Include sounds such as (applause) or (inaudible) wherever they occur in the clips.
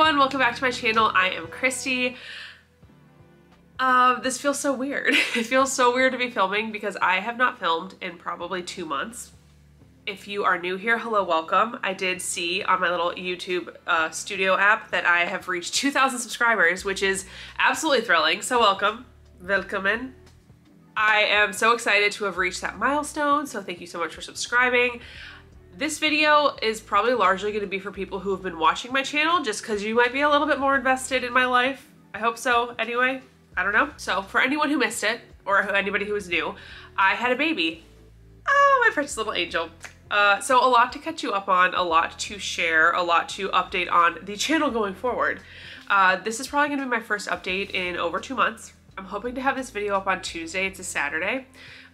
everyone, welcome back to my channel. I am Christie. Uh, this feels so weird. (laughs) it feels so weird to be filming because I have not filmed in probably two months. If you are new here, hello, welcome. I did see on my little YouTube uh, studio app that I have reached 2,000 subscribers, which is absolutely thrilling. So welcome, welcome in. I am so excited to have reached that milestone, so thank you so much for subscribing. This video is probably largely going to be for people who have been watching my channel just because you might be a little bit more invested in my life. I hope so anyway. I don't know. So for anyone who missed it or anybody who was new, I had a baby. Oh, my precious little angel. Uh, so a lot to catch you up on, a lot to share, a lot to update on the channel going forward. Uh, this is probably going to be my first update in over two months. I'm hoping to have this video up on Tuesday. It's a Saturday.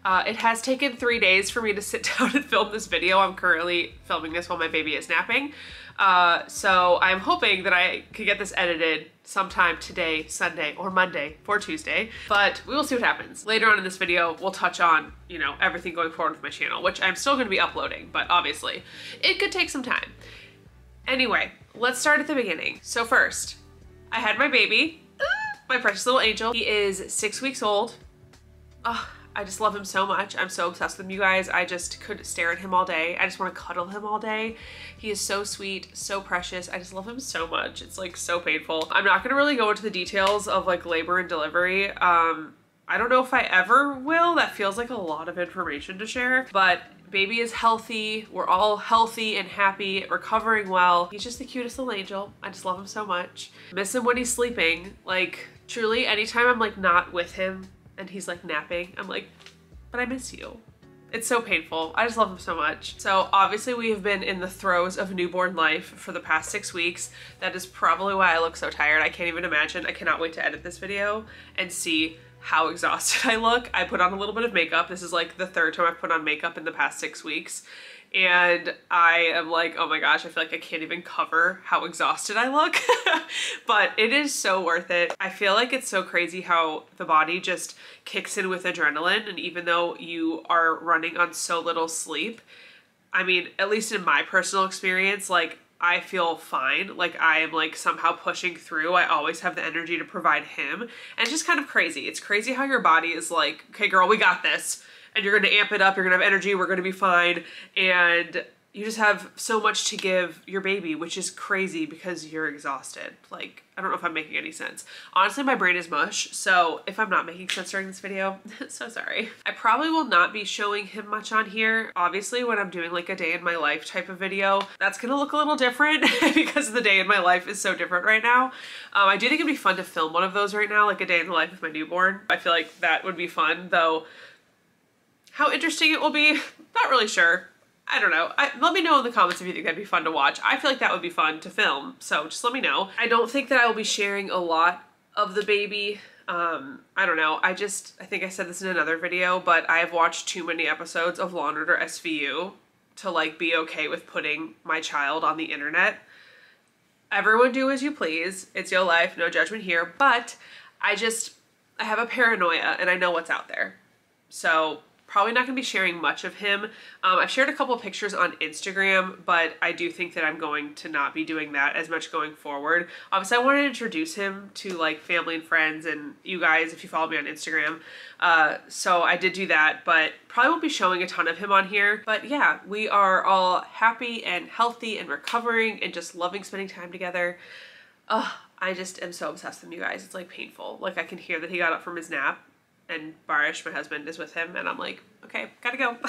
Uh, it has taken three days for me to sit (laughs) down and film this video. I'm currently filming this while my baby is napping. Uh, so I'm hoping that I could get this edited sometime today, Sunday, or Monday for Tuesday, but we will see what happens. Later on in this video, we'll touch on, you know, everything going forward with my channel, which I'm still gonna be uploading, but obviously it could take some time. Anyway, let's start at the beginning. So first, I had my baby, my precious little angel. He is six weeks old. Oh, I just love him so much. I'm so obsessed with him, you guys. I just could stare at him all day. I just want to cuddle him all day. He is so sweet, so precious. I just love him so much. It's like so painful. I'm not gonna really go into the details of like labor and delivery. Um, I don't know if I ever will. That feels like a lot of information to share, but baby is healthy. We're all healthy and happy, recovering well. He's just the cutest little angel. I just love him so much. Miss him when he's sleeping. Like truly anytime I'm like not with him and he's like napping. I'm like, but I miss you. It's so painful. I just love him so much. So obviously we have been in the throes of newborn life for the past six weeks. That is probably why I look so tired. I can't even imagine. I cannot wait to edit this video and see how exhausted (laughs) I look. I put on a little bit of makeup. This is like the third time I've put on makeup in the past six weeks and I am like, oh my gosh, I feel like I can't even cover how exhausted I look. (laughs) but it is so worth it. I feel like it's so crazy how the body just kicks in with adrenaline. And even though you are running on so little sleep, I mean, at least in my personal experience, like I feel fine. Like I am like somehow pushing through. I always have the energy to provide him. And it's just kind of crazy. It's crazy how your body is like, okay, girl, we got this and you're going to amp it up. You're going to have energy. We're going to be fine. And you just have so much to give your baby, which is crazy because you're exhausted. Like, I don't know if I'm making any sense. Honestly, my brain is mush, so if I'm not making sense during this video, (laughs) so sorry. I probably will not be showing him much on here. Obviously, when I'm doing like a day in my life type of video, that's gonna look a little different (laughs) because the day in my life is so different right now. Um, I do think it'd be fun to film one of those right now, like a day in the life of my newborn. I feel like that would be fun, though how interesting it will be, (laughs) not really sure. I don't know. I, let me know in the comments if you think that'd be fun to watch. I feel like that would be fun to film, so just let me know. I don't think that I will be sharing a lot of the baby. Um, I don't know. I just, I think I said this in another video, but I have watched too many episodes of Law & Order SVU to like be okay with putting my child on the internet. Everyone do as you please. It's your life, no judgment here, but I just, I have a paranoia and I know what's out there. So probably not going to be sharing much of him. Um, I've shared a couple pictures on Instagram, but I do think that I'm going to not be doing that as much going forward. Obviously, I wanted to introduce him to like family and friends and you guys if you follow me on Instagram. Uh, so I did do that, but probably won't be showing a ton of him on here. But yeah, we are all happy and healthy and recovering and just loving spending time together. Ugh, I just am so obsessed with you guys. It's like painful. Like I can hear that he got up from his nap and Barish, my husband, is with him, and I'm like, okay, gotta go. (laughs)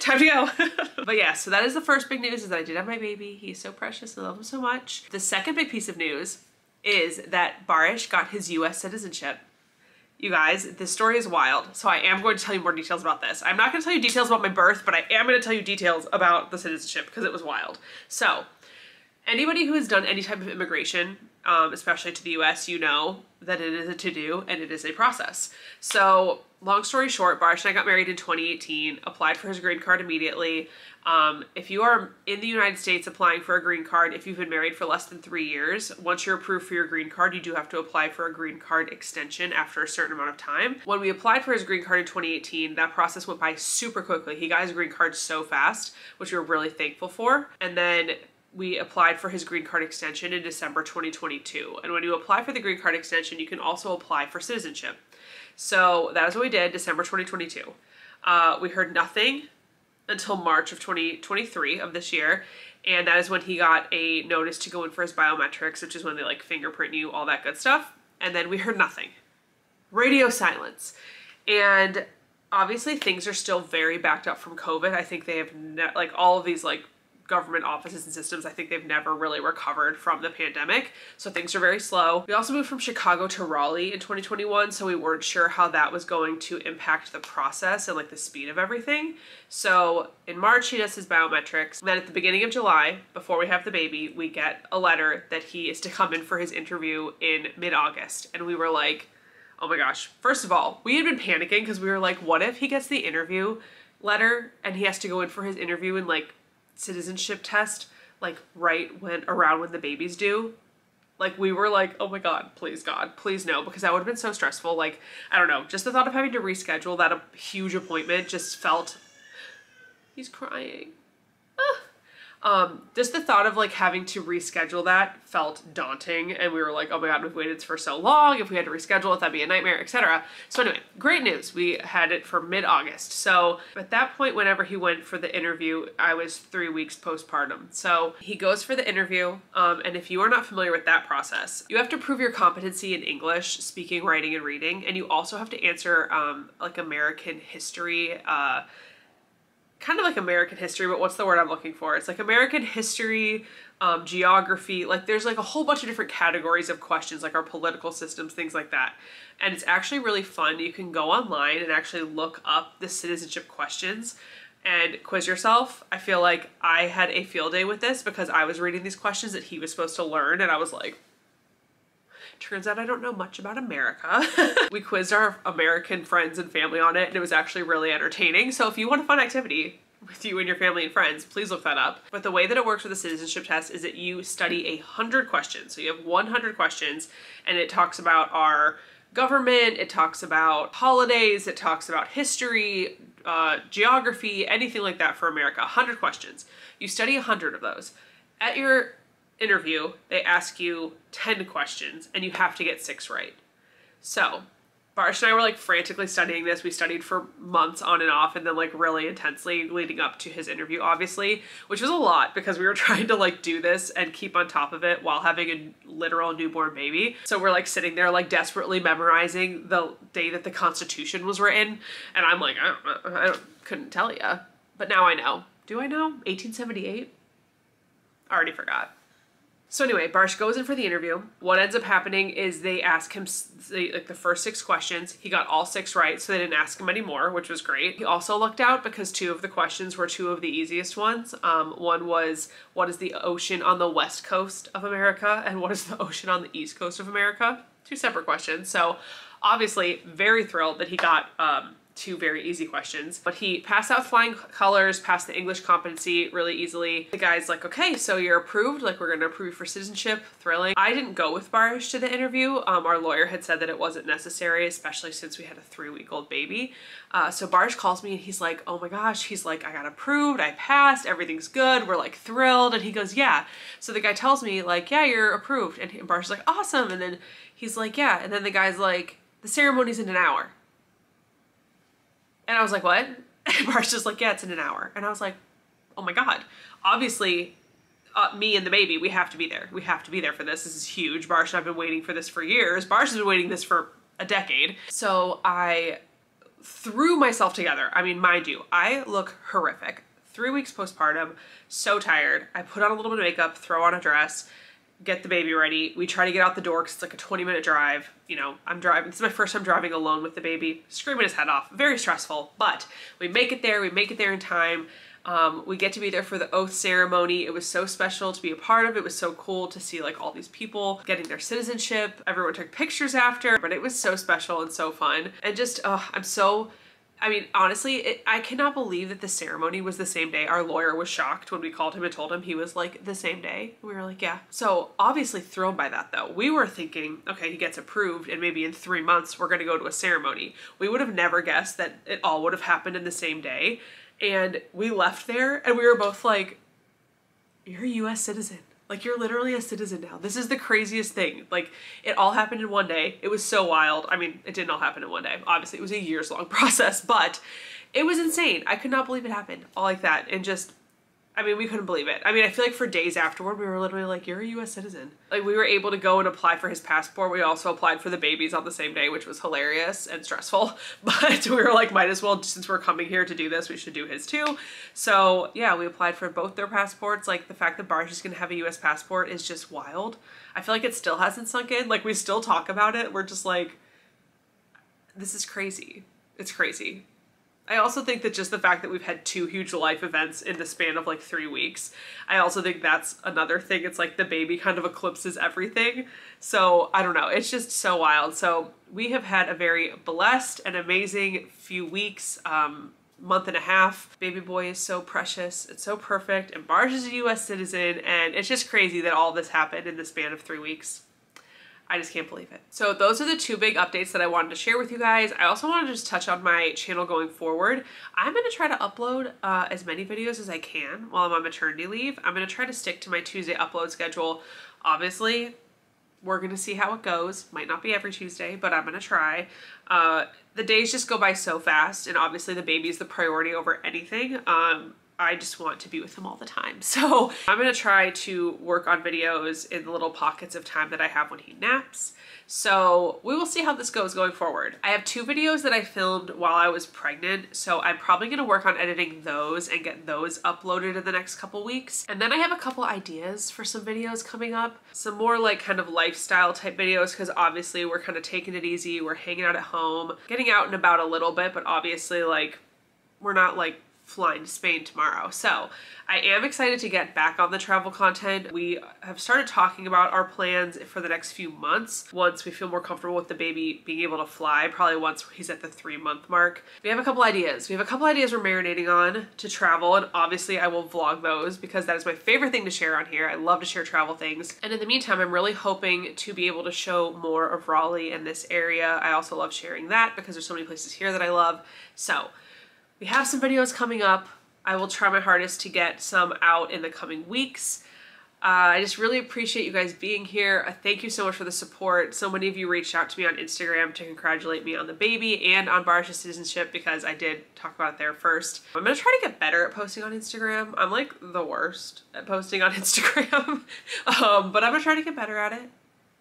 Time to go. (laughs) but yeah, so that is the first big news is that I did have my baby. He's so precious. I love him so much. The second big piece of news is that Barish got his US citizenship. You guys, this story is wild. So I am going to tell you more details about this. I'm not going to tell you details about my birth, but I am going to tell you details about the citizenship because it was wild. So anybody who has done any type of immigration, um, especially to the US, you know that it is a to-do and it is a process. So long story short, Barish and I got married in 2018, applied for his green card immediately. Um, if you are in the United States applying for a green card, if you've been married for less than three years, once you're approved for your green card, you do have to apply for a green card extension after a certain amount of time. When we applied for his green card in 2018, that process went by super quickly. He got his green card so fast, which we were really thankful for. And then we applied for his green card extension in December 2022. And when you apply for the green card extension, you can also apply for citizenship. So that is what we did, December 2022. Uh, we heard nothing until March of 2023 of this year. And that is when he got a notice to go in for his biometrics, which is when they like fingerprint you, all that good stuff. And then we heard nothing. Radio silence. And obviously things are still very backed up from COVID. I think they have like all of these like government offices and systems, I think they've never really recovered from the pandemic. So things are very slow. We also moved from Chicago to Raleigh in 2021, so we weren't sure how that was going to impact the process and like the speed of everything. So in March, he does his biometrics. And then at the beginning of July, before we have the baby, we get a letter that he is to come in for his interview in mid August. And we were like, oh my gosh. First of all, we had been panicking because we were like, what if he gets the interview letter and he has to go in for his interview in like citizenship test like right when around when the baby's due like we were like oh my god please god please no because that would have been so stressful. Like i don't know just the thought of having to reschedule that a huge appointment just felt he's crying. Ah. Um, just the thought of like having to reschedule that felt daunting, and we were like, oh my god, we've waited for so long. If we had to reschedule it, that'd be a nightmare, etc. So anyway, great news. We had it for mid-August. So at that point, whenever he went for the interview, I was three weeks postpartum. So he goes for the interview, um, and if you are not familiar with that process, you have to prove your competency in English, speaking, writing, and reading, and you also have to answer um, like American history. Uh, kind of like American history, but what's the word I'm looking for? It's like American history, um, geography, like there's like a whole bunch of different categories of questions, like our political systems, things like that. And it's actually really fun. You can go online and actually look up the citizenship questions and quiz yourself. I feel like I had a field day with this because I was reading these questions that he was supposed to learn and I was like, Turns out I don't know much about America. (laughs) we quizzed our American friends and family on it and it was actually really entertaining. So if you want a fun activity, with you and your family and friends, please look that up. But the way that it works with the citizenship test is that you study a hundred questions. So you have 100 questions and it talks about our government, it talks about holidays, it talks about history, uh, geography, anything like that for America, 100 questions. You study a 100 of those. At your interview, they ask you 10 questions and you have to get six right. So, Barsh and I were like frantically studying this. We studied for months on and off and then like really intensely leading up to his interview, obviously, which was a lot because we were (laughs) trying to like do this and keep on top of it while having a literal newborn baby. So we're like sitting there like desperately memorizing the day that the Constitution was written. And I'm like, I don't, I don't, couldn't tell you. But now I know. Do I know? 1878? I already forgot. So anyway, Barsh goes in for the interview. What ends up happening is they ask him like the first six questions. He got all six right, so they didn't ask him anymore, which was great. He also lucked out because two of the questions were two of the easiest ones. Um, one was, what is the ocean on the west coast of America? And what is the ocean on the east coast of America? Two separate questions. So obviously very thrilled that he got um, two very easy questions. But he passed out flying colors, passed the English competency really easily. The guy's like, okay, so you're approved. Like, we're gonna approve for citizenship. Thrilling. I didn't go with Barsh to the interview. Um, our lawyer had said that it wasn't necessary, especially since we had a three week old baby. Uh, so Barsh calls me and he's like, oh my gosh, he's like, I got approved, I passed, everything's good, we're like thrilled. And he goes, yeah. So the guy tells me like, yeah, you're approved. And Barsh's like, awesome. And then he's like, yeah. And then the guy's like, the ceremony's in an hour. And I was like, what? (laughs) And Barish's just like, yeah, it's in an hour. And I was like, oh my God. Obviously, uh, me and the baby, we have to be there. We have to be there for this. This is huge. Barsh and I've been waiting for this for years. Barsh has been waiting this for a decade. So I threw myself together. I mean, mind you, I look horrific. Three weeks postpartum, so tired. I put on a little bit of makeup, throw on a dress, get the baby ready. We try to get out the door because it's like a 20 minute drive. You know, I'm driving, this is my first time driving alone with the baby, screaming his head off. Very stressful, but we make it there, we make it there in time. Um, we get to be there for the oath ceremony. It was so special to be a part of. It was so cool to see like all these people getting their citizenship. Everyone took pictures after, but it was so special and so fun. And just, I'm so I mean, honestly, it, I cannot believe that the ceremony was the same day. Our lawyer was shocked when we called him and told him he was like the same day. We were like, yeah. So obviously thrilled by that though. We were thinking, okay, he gets approved and maybe in three months we're gonna go to a ceremony. We would have never guessed that it all would have happened in the same day. And we left there and we were both like, you're a US citizen. Like you're literally a citizen now. This is the craziest thing. Like it all happened in one day. It was so wild. I mean, it didn't all happen in one day. Obviously, it was a years long (laughs) process, but it was insane. I could not believe it happened all like that. And just I mean, we couldn't believe it. I mean, I feel like for days afterward, we were literally like, you're a US citizen. Like, we were able to go and apply for his passport. We also applied for the babies on the same day, which was hilarious and stressful. (laughs) But we were like, might as well, since we're coming here to do this, we should do his too. So, yeah, we applied for both their passports. Like, the fact that Barsh is gonna have a US passport is just wild. I feel like it still hasn't sunk in. Like, we still talk about it. We're just like, this is crazy. It's crazy. I also think that just the fact that we've had two huge life events in the span of like three weeks, I also think that's another thing. It's like the baby kind of eclipses everything. So I don't know. It's just so wild. So we have had a very blessed and amazing few weeks. Um, month and a half. Baby boy is so precious. It's so perfect. And Barish is a US citizen. And it's just crazy that all this happened in the span of three weeks. I just can't believe it. So those are the two big updates that I wanted to share with you guys. I also want to just touch on my channel going forward. I'm going to try to upload uh, as many videos as I can while I'm on maternity leave. I'm going to try to stick to my Tuesday upload schedule. Obviously, we're going to see how it goes. Might not be every Tuesday, but I'm going to try. Uh, the days just go by so fast, and obviously the baby is the priority over anything. Um, I just want to be with him all the time. (laughs) So I'm gonna try to work on videos in the little pockets of time that I have when he naps. So we will see how this goes going forward. I have two videos that I filmed while I was pregnant, so I'm probably gonna work on editing those and get those uploaded in the next couple weeks. And then I have a couple ideas for some videos coming up. Some more like kind of lifestyle type videos because obviously we're kind of taking it easy, we're hanging out at home, getting out and about a little bit, but obviously like we're not like flying to Spain tomorrow. So I am excited to get back on the travel content. We have started talking about our plans for the next few months once we feel more comfortable with the baby being able to fly, probably once he's at the three month mark. We have a couple ideas. We have a couple ideas we're marinating on to travel and obviously I will vlog those because that is my favorite thing to share on here. I love to share travel things. And in the meantime, I'm really hoping to be able to show more of Raleigh in this area. I also love sharing that because there's so many places here that I love. So we have some videos coming up. I will try my hardest to get some out in the coming weeks. Uh, I just really appreciate you guys being here. Uh, thank you so much for the support. So many of you reached out to me on Instagram to congratulate me on the baby and on Barsh's citizenship because I did talk about it there first. I'm gonna try to get better at posting on Instagram. I'm like the worst at posting on (laughs) Instagram, um, but I'm gonna try to get better at it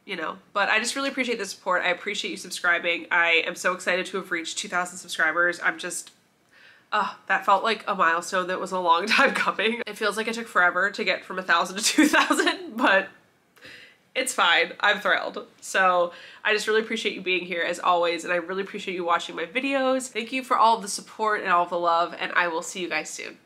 you know but i just really appreciate the support i appreciate you subscribing i am so excited to have reached 2000 subscribers i'm just Oh, that felt like a milestone that was a long (laughs) time coming. It feels like it took forever to get from a thousand to 2,000, (laughs) but it's fine. I'm thrilled. So I just really appreciate you being here as always, and I really appreciate you watching my videos. Thank you for all the support and all the love, and I will see you guys soon.